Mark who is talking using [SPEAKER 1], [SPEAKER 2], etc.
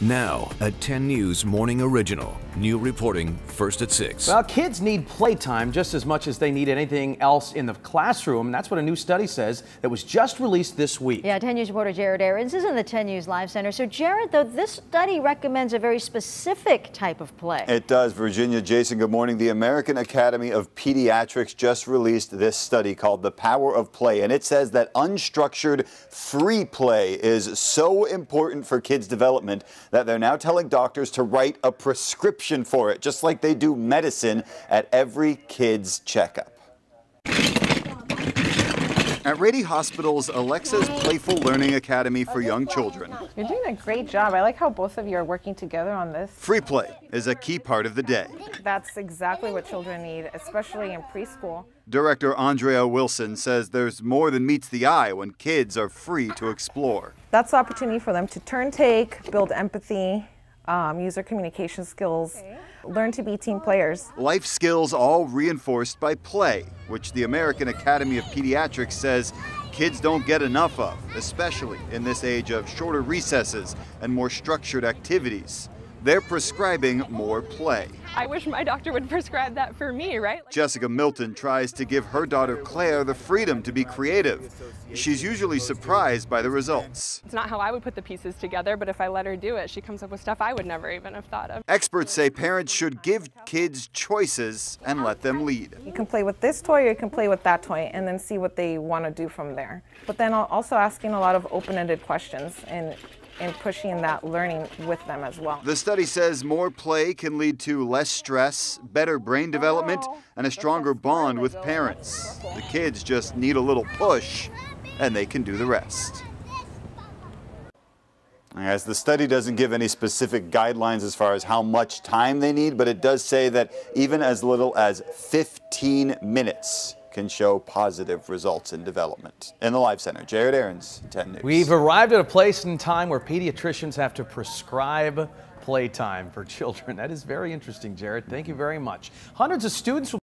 [SPEAKER 1] Now, a 10 News Morning Original. New reporting first at 6.
[SPEAKER 2] Well, kids need playtime just as much as they need anything else in the classroom. That's what a new study says that was just released this week.
[SPEAKER 3] Yeah, 10 News reporter Jared Aarons is in the 10 News Live Center. So, Jared, though, this study recommends a very specific type of play.
[SPEAKER 4] It does, Virginia. Jason, good morning. The American Academy of Pediatrics just released this study called The Power of Play, and it says that unstructured free play is so important for kids' development that they're now telling doctors to write a prescription for it, just like they do medicine at every kid's checkup. At Rady Hospital's Alexa's Playful Learning Academy for Young Children.
[SPEAKER 5] You're doing a great job. I like how both of you are working together on this.
[SPEAKER 4] Free play is a key part of the day.
[SPEAKER 5] That's exactly what children need, especially in preschool.
[SPEAKER 4] Director Andrea Wilson says there's more than meets the eye when kids are free to explore.
[SPEAKER 5] That's the opportunity for them to turn take, build empathy, um, use their communication skills, learn to be team players.
[SPEAKER 4] Life skills all reinforced by play, which the American Academy of Pediatrics says kids don't get enough of, especially in this age of shorter recesses and more structured activities. They're prescribing more play.
[SPEAKER 6] I wish my doctor would prescribe that for me, right?
[SPEAKER 4] Jessica Milton tries to give her daughter Claire the freedom to be creative. She's usually surprised by the results.
[SPEAKER 6] It's not how I would put the pieces together, but if I let her do it, she comes up with stuff I would never even have thought of.
[SPEAKER 4] Experts say parents should give kids choices and let them lead.
[SPEAKER 5] You can play with this toy or you can play with that toy and then see what they want to do from there. But then also asking a lot of open-ended questions and and pushing that learning with them as well.
[SPEAKER 4] The study says more play can lead to less stress, better brain development, oh, and a stronger bond with parents. The kids just need a little push, and they can do the rest. As the study doesn't give any specific guidelines as far as how much time they need, but it does say that even as little as 15 minutes can show positive results in development. In the Live Center, Jared Aarons, 10 News.
[SPEAKER 2] We've arrived at a place in time where pediatricians have to prescribe playtime for children. That is very interesting, Jared. Thank you very much. Hundreds of students will